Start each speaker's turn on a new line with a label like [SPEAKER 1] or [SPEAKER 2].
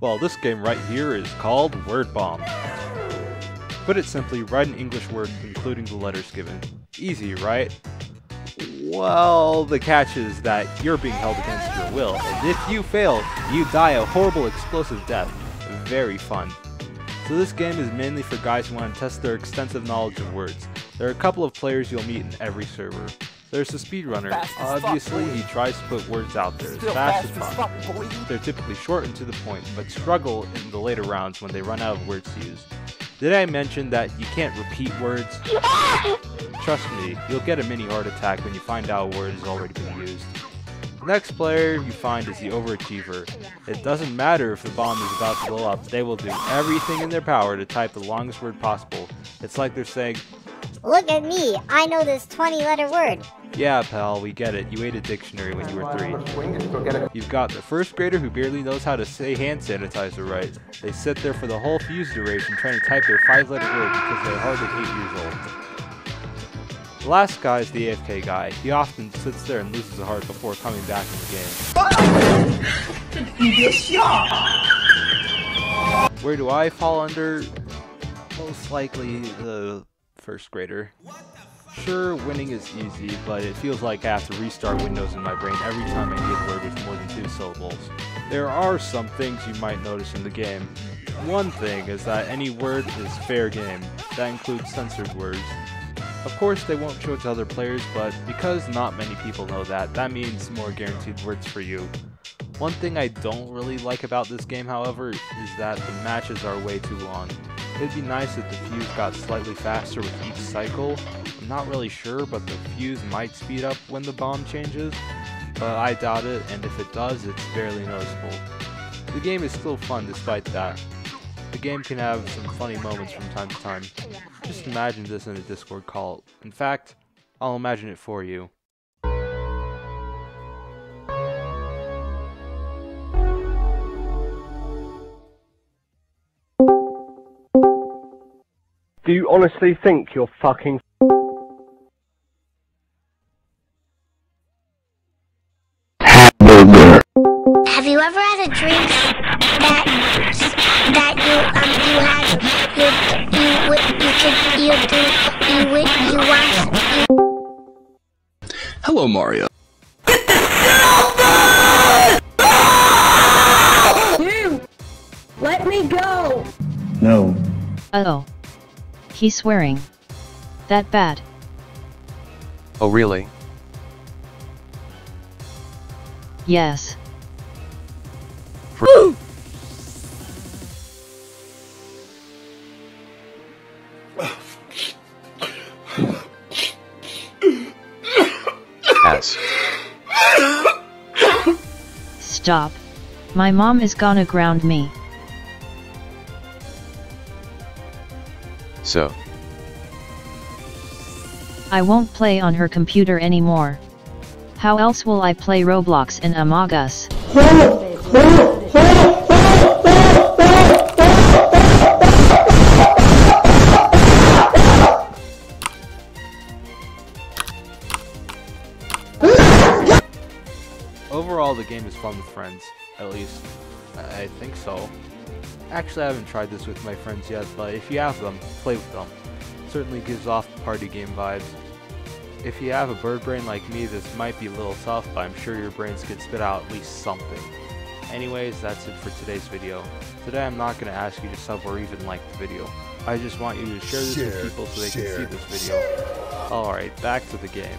[SPEAKER 1] Well, this game right here is called Word Bomb. Put it simply, write an English word including the letters given. Easy, right? Well, the catch is that you're being held against your will, and if you fail, you die a horrible explosive death. Very fun. So this game is mainly for guys who want to test their extensive knowledge of words. There are a couple of players you'll meet in every server. There's the speedrunner.
[SPEAKER 2] Fast as fuck,
[SPEAKER 1] Obviously, he tries to put words out there as
[SPEAKER 2] Still
[SPEAKER 1] fast as
[SPEAKER 2] fast as
[SPEAKER 1] possible. They're typically short and to the point, but struggle in the later rounds when they run out of words to use. Did I mention that you can't repeat words? Trust me, you'll get a mini heart attack when you find out a word has already been used. The next player you find is the overachiever. It doesn't matter if the bomb is about to blow up, they will do everything in their power to type the longest word possible. It's like they're saying,
[SPEAKER 3] Look at me, I know this 20 letter word.
[SPEAKER 1] Yeah, pal, we get it. You ate a dictionary when you were three. You've got the first grader who barely knows how to say hand sanitizer right. They sit there for the whole fuse duration trying to type their five letter word because they're hardly eight years old. The last guy is the AFK guy. He often sits there and loses a heart before coming back in the game. Where do I fall under? Most likely the first grader. Sure, winning is easy, but it feels like I have to restart Windows in my brain every time I need a word with more than two syllables. There are some things you might notice in the game. One thing is that any word is fair game. That includes censored words. Of course, they won't show it to other players, but because not many people know that, that means more guaranteed words for you. One thing I don't really like about this game, however, is that the matches are way too long. It'd be nice if the fuse got slightly faster with each cycle. I'm not really sure, but the fuse might speed up when the bomb changes, but I doubt it, and if it does, it's barely noticeable. The game is still fun despite that. The game can have some funny moments from time to time. Just imagine this in a Discord call. In fact, I'll imagine it for you.
[SPEAKER 4] Do you honestly think you're fucking
[SPEAKER 5] Have you ever had a dream that that you um you had you you would you could you do you would you want
[SPEAKER 6] Hello, Mario.
[SPEAKER 7] You! Let me go!
[SPEAKER 6] No.
[SPEAKER 8] Oh. He's swearing. That bad.
[SPEAKER 9] Oh really?
[SPEAKER 8] Yes.
[SPEAKER 9] Ass.
[SPEAKER 8] Stop. My mom is gonna ground me.
[SPEAKER 9] So.
[SPEAKER 8] I won't play on her computer anymore. How else will I play Roblox and Among Us?
[SPEAKER 1] Overall, the game is fun with friends. At least, I I think so. Actually, I haven't tried this with my friends yet, but if you have them, play with them. Certainly gives off party game vibes. If you have a bird brain like me, this might be a little tough, but I'm sure your brains could spit out at least something. Anyways, that's it for today's video. Today I'm not going to ask you to sub or even like the video. I just want you to share this with people so they can see this video. Alright, back to the game.